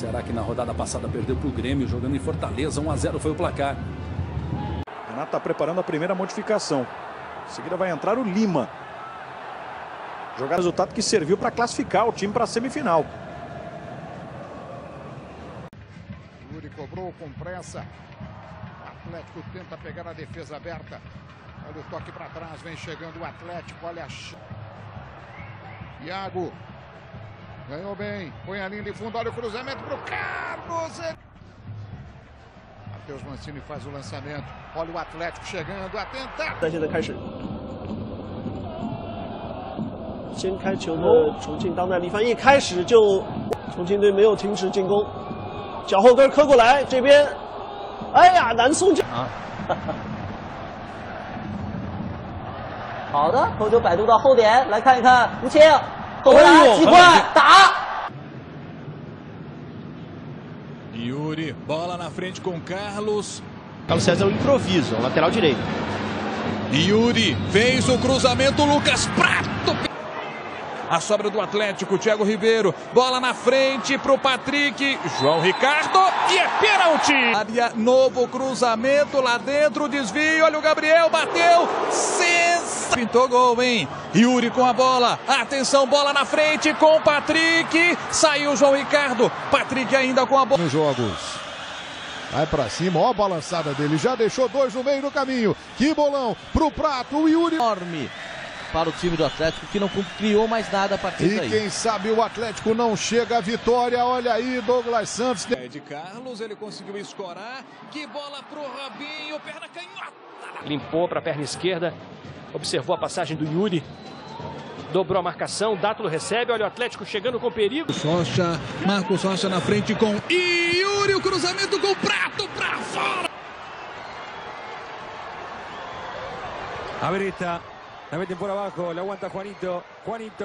Será que na rodada passada perdeu para o Grêmio, jogando em Fortaleza? 1 a 0 foi o placar. Renato está preparando a primeira modificação. Em seguida vai entrar o Lima. Jogar resultado que serviu para classificar o time para a semifinal. Yuri cobrou com pressa. O Atlético tenta pegar a defesa aberta. Olha o toque para trás, vem chegando o Atlético. Olha a. Iago. Ganhou bem. Põe a linha de fundo. Olha o cruzamento para o Carlos. Matheus Mancini faz o lançamento. Olha o Atlético chegando a tentar. 但现在开始，先开球的重庆当代力帆一开始就，重庆队没有停止进攻，脚后跟磕过来，这边，哎呀，南宋这啊，好的，头球摆渡到后点，来看一看吴清，后回来机会打。 Yuri, bola na frente com Carlos. Carlos César é um improviso, é um lateral direito. Yuri fez o cruzamento, Lucas Prato. A sobra do Atlético, Thiago Ribeiro. Bola na frente pro Patrick. João Ricardo. E é pênalti. Área, novo cruzamento lá dentro, desvio. Olha o Gabriel, bateu. Sens... Pintou gol, hein? Yuri com a bola. Atenção, bola na frente com o Patrick. Saiu o João Ricardo. Patrick ainda com a bola. Nos jogos. Vai pra cima, ó a balançada dele. Já deixou dois no meio do caminho. Que bolão pro Prato, o Yuri. Enorme para o time do Atlético que não criou mais nada a partir E daí. quem sabe o Atlético não chega à vitória. Olha aí, Douglas Santos. É de Carlos, ele conseguiu escorar. Que bola pro Robinho, perna canhota. Limpou para a perna esquerda, observou a passagem do Yuri, dobrou a marcação, Dátulo recebe, olha o Atlético chegando com perigo. Rocha, Marcos Rocha na frente com Yuri, o cruzamento com o Prato pra fora. Abreta, la meten por abajo, la aguanta Juanito, Juanito.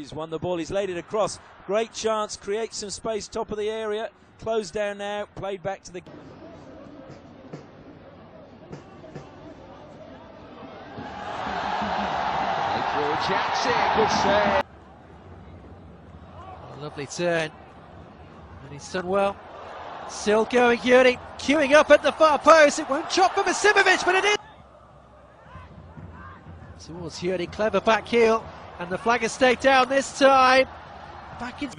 Yuri's won the ball, he's laid it across. Great chance, creates some space, top of the area. Closed down now, played back to the. Jackson, good save. lovely turn. And he's done well. Still going, Yuri, queuing up at the far post. It won't chop for Masimovic, but it is. Towards Yuri, clever back heel. And the flag has stayed down this time. Back in.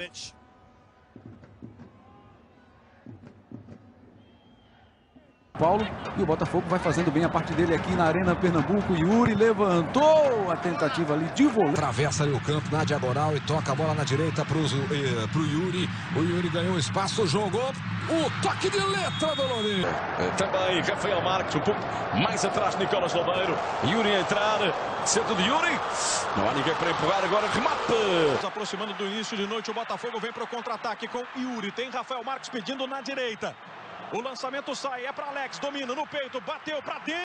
Paulo e o Botafogo vai fazendo bem a parte dele aqui na Arena Pernambuco. Yuri levantou a tentativa ali de volante. Atravessa ali o campo na diagonal e toca a bola na direita pro, eh, pro Yuri. O Yuri ganhou espaço, jogou. O toque de letra do Lourinho. Também Rafael Marques, um pouco mais atrás Nicolas Loureiro. Yuri a entrar, centro de Yuri. Não há ninguém para empurrar, agora remate. Se aproximando do início de noite, o Botafogo vem para o contra-ataque com Yuri. Tem Rafael Marques pedindo na direita. O lançamento sai, é para Alex, domina no peito, bateu para dentro.